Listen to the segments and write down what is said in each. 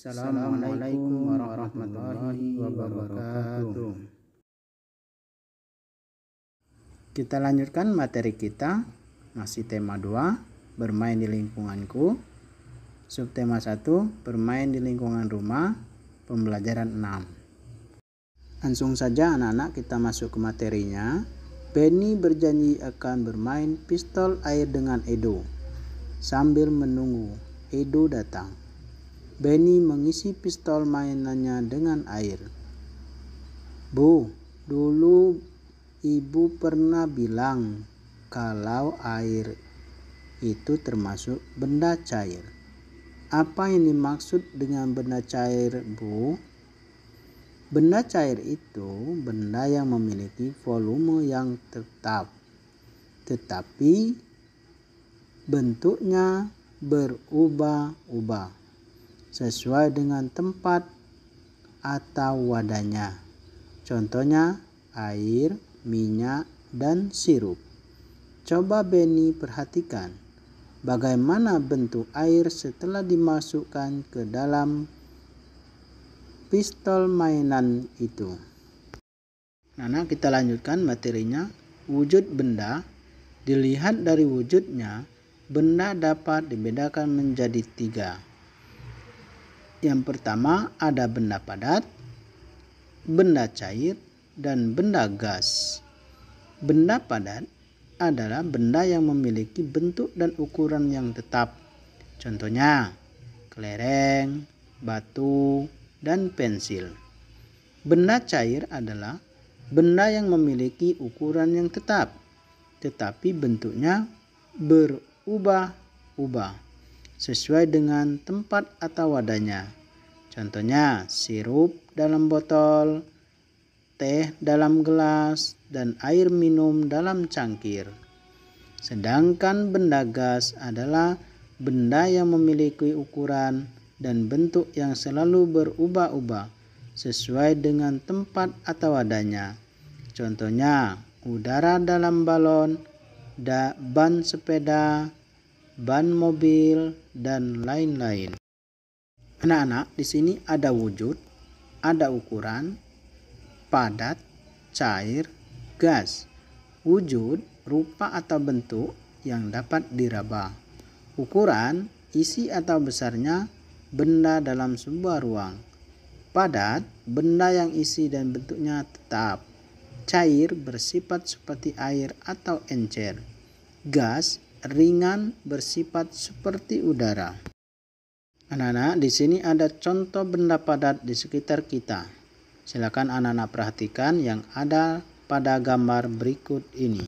Assalamualaikum warahmatullahi wabarakatuh. Kita lanjutkan materi kita masih tema 2 bermain di lingkunganku. Subtema 1 bermain di lingkungan rumah pembelajaran 6. Langsung saja anak-anak kita masuk ke materinya. Benny berjanji akan bermain pistol air dengan Edo. Sambil menunggu Edo datang. Benny mengisi pistol mainannya dengan air. Bu, dulu ibu pernah bilang kalau air itu termasuk benda cair. Apa yang dimaksud dengan benda cair, Bu? Benda cair itu benda yang memiliki volume yang tetap, tetapi bentuknya berubah-ubah sesuai dengan tempat atau wadahnya. Contohnya air, minyak, dan sirup. Coba Benny perhatikan bagaimana bentuk air setelah dimasukkan ke dalam pistol mainan itu. Nah, kita lanjutkan materinya. Wujud benda dilihat dari wujudnya, benda dapat dibedakan menjadi tiga yang pertama ada benda padat, benda cair, dan benda gas. Benda padat adalah benda yang memiliki bentuk dan ukuran yang tetap. Contohnya, kelereng, batu, dan pensil. Benda cair adalah benda yang memiliki ukuran yang tetap, tetapi bentuknya berubah-ubah sesuai dengan tempat atau wadahnya. Contohnya sirup dalam botol, teh dalam gelas, dan air minum dalam cangkir. Sedangkan benda gas adalah benda yang memiliki ukuran dan bentuk yang selalu berubah-ubah sesuai dengan tempat atau wadahnya. Contohnya udara dalam balon, ban sepeda, ban mobil, dan lain-lain. Anak-anak, di sini ada wujud, ada ukuran, padat, cair, gas. Wujud, rupa atau bentuk yang dapat diraba. Ukuran, isi atau besarnya benda dalam sebuah ruang. Padat, benda yang isi dan bentuknya tetap. Cair bersifat seperti air atau encer. Gas ringan bersifat seperti udara. Anak-anak, di sini ada contoh benda padat di sekitar kita. Silakan anak-anak perhatikan yang ada pada gambar berikut ini.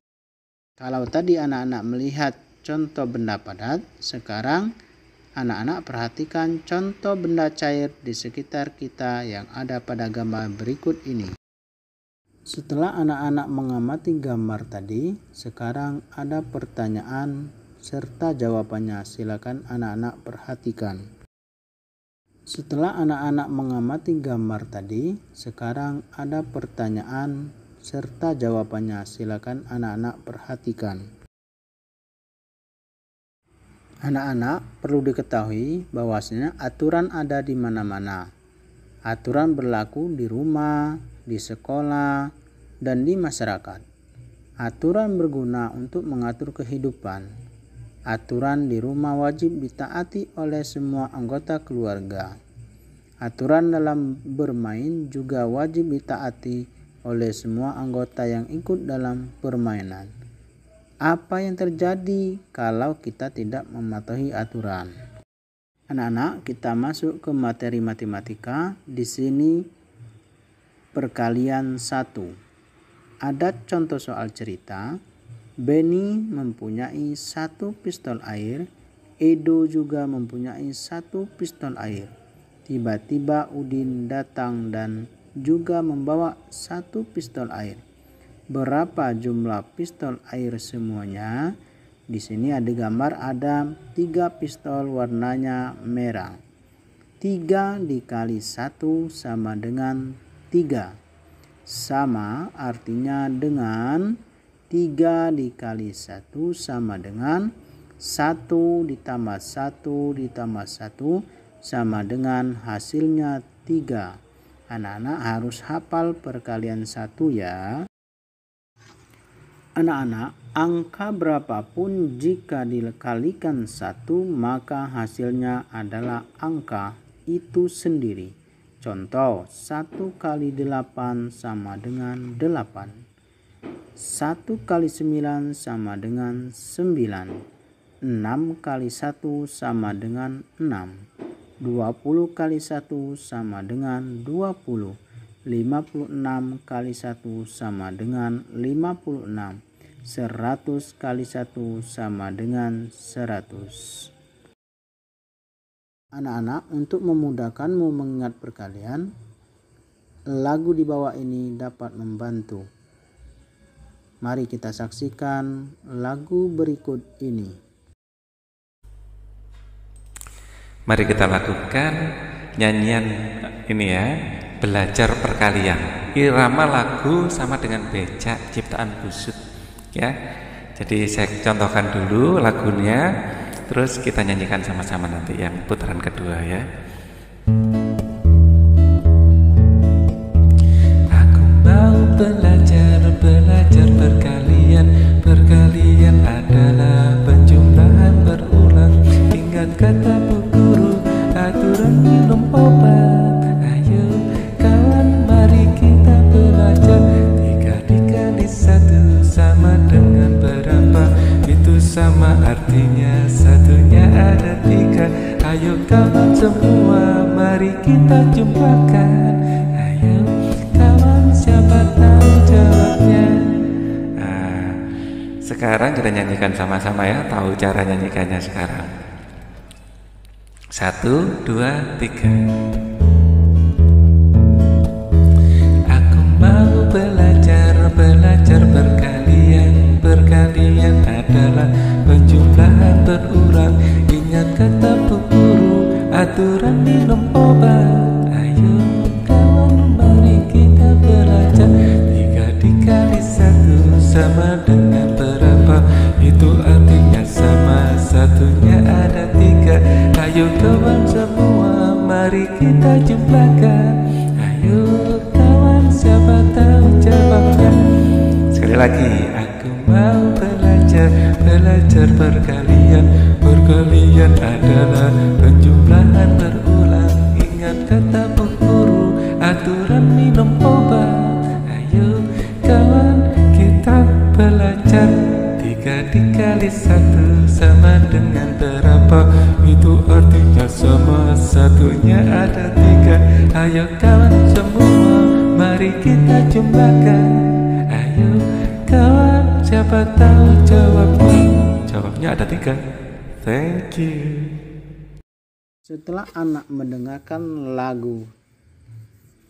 Kalau tadi anak-anak melihat contoh benda padat, sekarang anak-anak perhatikan contoh benda cair di sekitar kita yang ada pada gambar berikut ini. Setelah anak-anak mengamati gambar tadi, sekarang ada pertanyaan serta jawabannya. Silakan anak-anak perhatikan. Setelah anak-anak mengamati gambar tadi, sekarang ada pertanyaan serta jawabannya. Silakan anak-anak perhatikan. Anak-anak perlu diketahui bahwasanya aturan ada di mana-mana. Aturan berlaku di rumah, di sekolah, dan di masyarakat. Aturan berguna untuk mengatur kehidupan. Aturan di rumah wajib ditaati oleh semua anggota keluarga. Aturan dalam bermain juga wajib ditaati oleh semua anggota yang ikut dalam permainan. Apa yang terjadi kalau kita tidak mematuhi aturan? Anak-anak, kita masuk ke materi matematika. Di sini perkalian satu. Ada contoh soal cerita. Benny mempunyai satu pistol air. Edo juga mempunyai satu pistol air. Tiba-tiba Udin datang dan juga membawa satu pistol air. Berapa jumlah pistol air semuanya? Di sini ada gambar ada tiga pistol warnanya merah. Tiga dikali satu sama dengan 3. Sama artinya dengan 3 dikali 1 sama dengan 1 ditambah 1 ditambah 1 sama dengan hasilnya 3. Anak-anak harus hafal perkalian satu ya. Anak-anak, angka berapapun jika dikalikan satu maka hasilnya adalah angka itu sendiri. Contoh, 1 kali 8 sama dengan 8. 1 kali 9 sama dengan 9. 6 kali 1 sama dengan 6. 20 kali 1 sama dengan 20. 56 kali 1 sama dengan 56. 100 kali 1 sama dengan 100. Anak-anak, untuk memudahkanmu mengingat perkalian, lagu di bawah ini dapat membantu. Mari kita saksikan lagu berikut ini. Mari kita lakukan nyanyian ini ya belajar perkalian. Irama lagu sama dengan becak ciptaan busut ya. Jadi saya contohkan dulu lagunya terus kita nyanyikan sama-sama nanti yang putaran kedua ya. Aku mau belajar belajar perkalian artinya satunya ada tiga. Ayo kawan semua mari kita jumlakan Ayo kawan siapa tahu jawabnya? Nah, Sekarang kita nyanyikan sama-sama ya. Tahu cara nyanyikannya sekarang. Satu, dua, tiga aturan minum obat. Ayo kawan mari kita belajar. Tiga dikali satu sama dengan berapa? Itu artinya sama. Satunya ada tiga. Ayo kawan semua mari kita jumlahkan. Ayo kawan siapa tahu jawabnya. Sekali lagi aku mau belajar. Belajar perkalian. Perkalian adalah berulang Ingat kata bu guru aturan minum obat. Ayo kawan kita belajar. Tiga dikali satu sama dengan berapa? Itu artinya sama satunya ada tiga. Ayo kawan semua mari kita jumlahkan. Ayo kawan siapa tahu jawabnya? Jawabnya ada tiga. Thank you Setelah anak mendengarkan lagu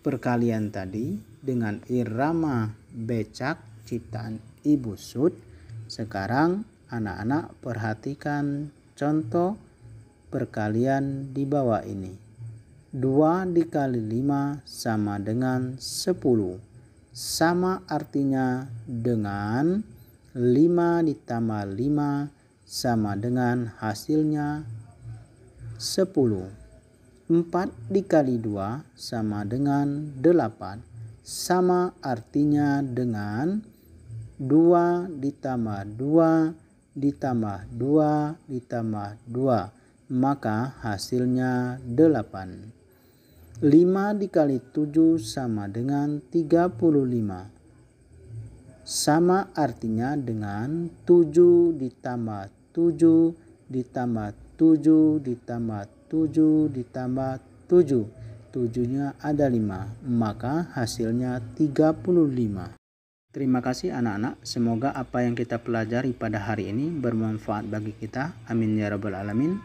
perkalian tadi dengan irama becak ciptaan Ibu Sud, sekarang anak-anak perhatikan contoh perkalian di bawah ini. 2 dikali 5 sama dengan 10. Sama artinya dengan 5 ditambah 5 sama dengan hasilnya 10. 4 dikali 2 sama dengan 8. Sama artinya dengan 2 ditambah 2 ditambah 2 ditambah 2. Maka hasilnya 8. 5 dikali 7 sama dengan 35 sama artinya dengan 7 ditambah 7 ditambah 7 ditambah 7 ditambah 7 tujuhnya ada 5 maka hasilnya 35 Terima kasih anak-anak. Semoga apa yang kita pelajari pada hari ini bermanfaat bagi kita. Amin ya rabbal alamin.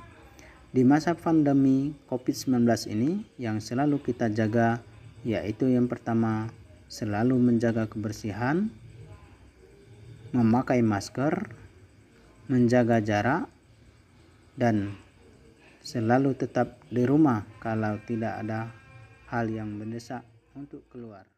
Di masa pandemi COVID-19 ini yang selalu kita jaga yaitu yang pertama selalu menjaga kebersihan memakai masker, menjaga jarak, dan selalu tetap di rumah kalau tidak ada hal yang mendesak untuk keluar.